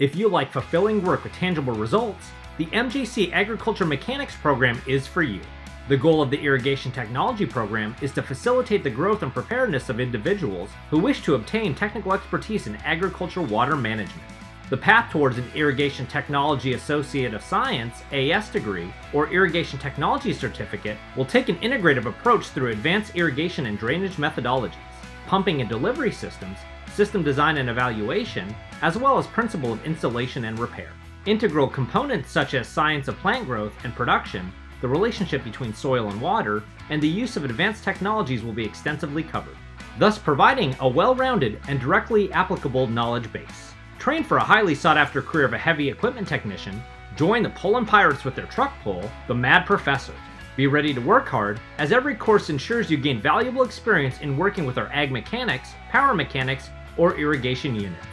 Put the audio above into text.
If you like fulfilling work with tangible results, the MJC Agriculture Mechanics program is for you. The goal of the Irrigation Technology program is to facilitate the growth and preparedness of individuals who wish to obtain technical expertise in agriculture water management. The path towards an Irrigation Technology Associate of Science AS degree or Irrigation Technology certificate will take an integrative approach through advanced irrigation and drainage methodologies, pumping and delivery systems, system design and evaluation, as well as principle of installation and repair. Integral components such as science of plant growth and production, the relationship between soil and water, and the use of advanced technologies will be extensively covered, thus providing a well-rounded and directly applicable knowledge base. Train for a highly sought after career of a heavy equipment technician, join the Poland Pirates with their truck pull, the Mad Professor. Be ready to work hard, as every course ensures you gain valuable experience in working with our ag mechanics, power mechanics, or irrigation units.